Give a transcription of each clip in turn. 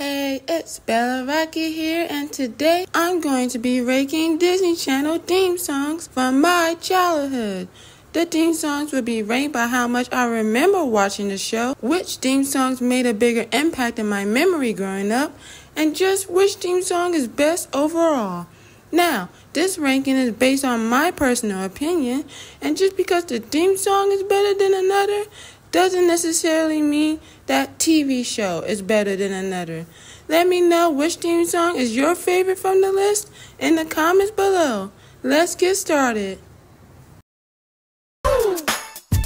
Hey, it's Bella Rocket here, and today I'm going to be ranking Disney Channel theme songs from my childhood. The theme songs will be ranked by how much I remember watching the show, which theme songs made a bigger impact in my memory growing up, and just which theme song is best overall. Now, this ranking is based on my personal opinion, and just because the theme song is better than another doesn't necessarily mean that TV show is better than another. Let me know which theme song is your favorite from the list in the comments below. Let's get started.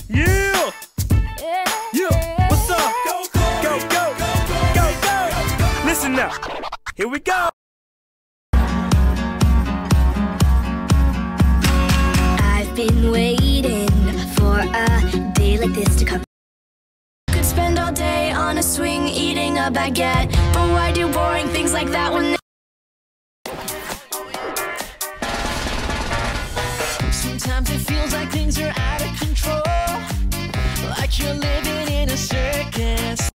Yeah! Yeah! What's up? Go, go, go, go, go! Listen now. Here we go. I've been waiting for a day like this to come. On a swing eating a baguette, but why do boring things like that when Sometimes it feels like things are out of control, like you're living in a circus.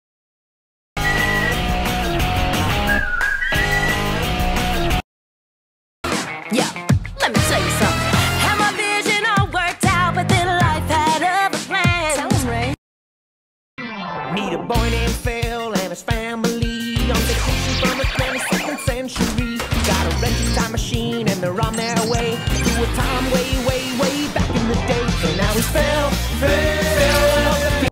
Century. Got a rented time machine and they're on their way to a time way, way, way back in the day. So now he's Phil, Phil.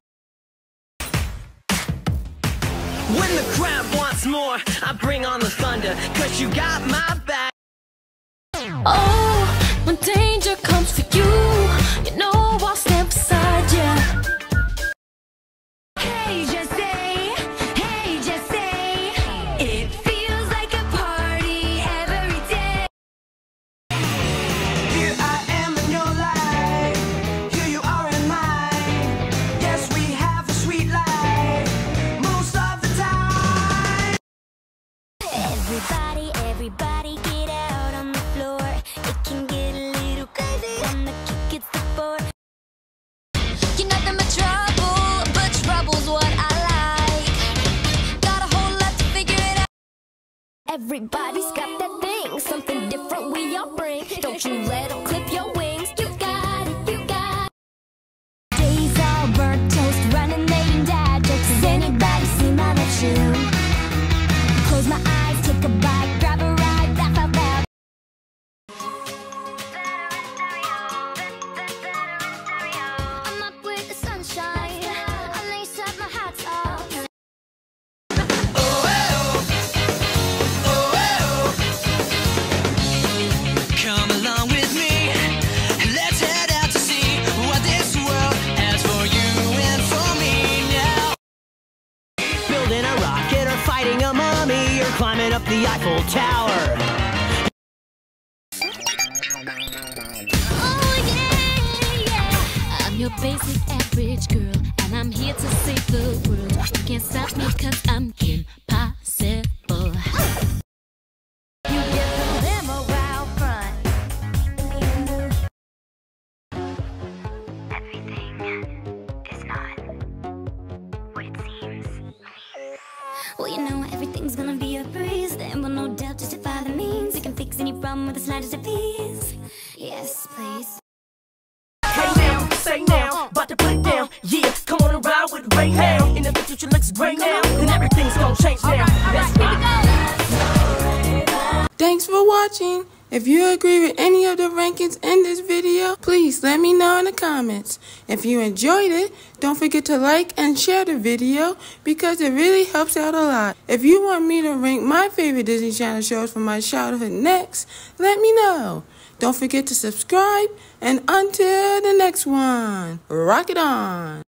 When the crowd wants more, I bring on the thunder, cause you got my back. Oh, when danger comes for Everybody's got that thing, the Eiffel Tower. Oh yeah, yeah. I'm your basic average girl, and I'm here to save the world. You can't stop Well, you know everything's gonna be a breeze. Then will no doubt justify the means. We can fix any problem with the slightest of ease. Yes, please. Hey now, say now, about to put it down. Yeah, come on and ride with Ray now. And if the future looks great now, Then everything's gonna change now. Let's go. Thanks for watching. If you agree with any of the rankings in this video, please let me know in the comments. If you enjoyed it, don't forget to like and share the video because it really helps out a lot. If you want me to rank my favorite Disney Channel shows from my childhood next, let me know. Don't forget to subscribe and until the next one, Rocket on.